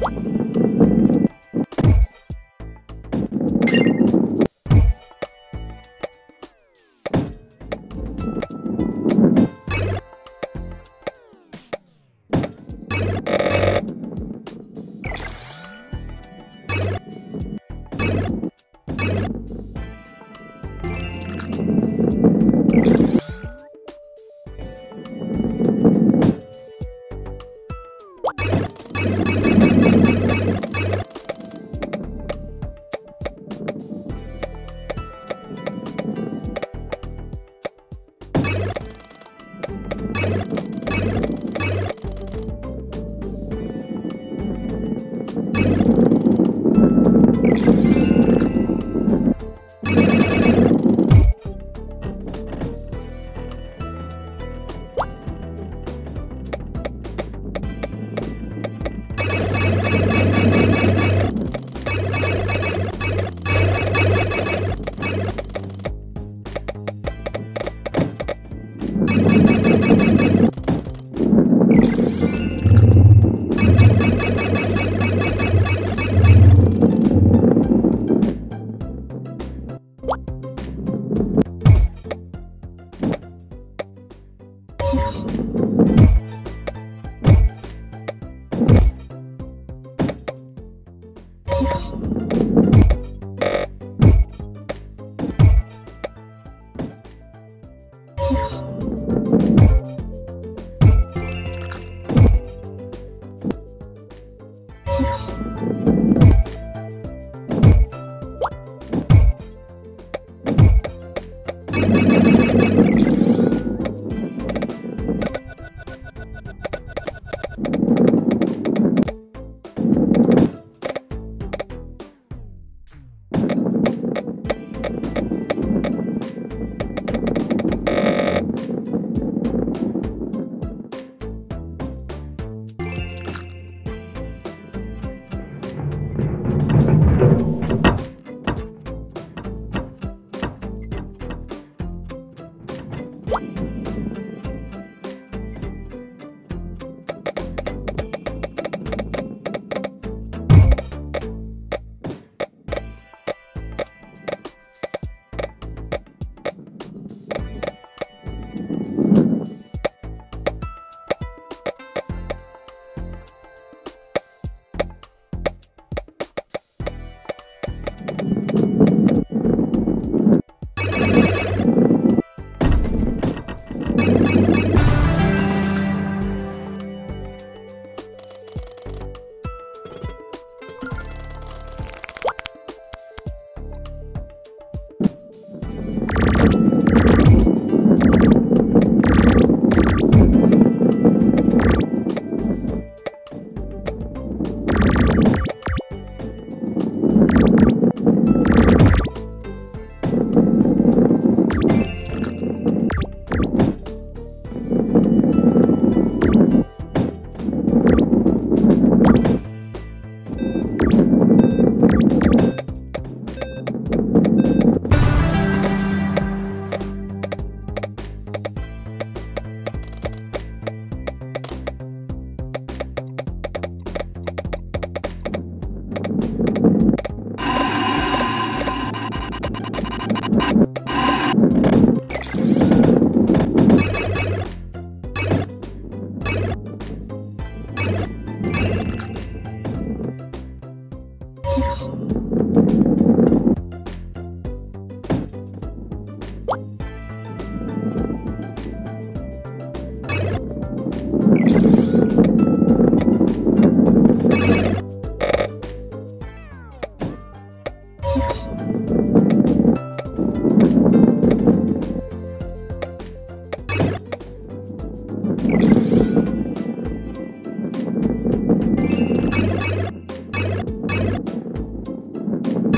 you you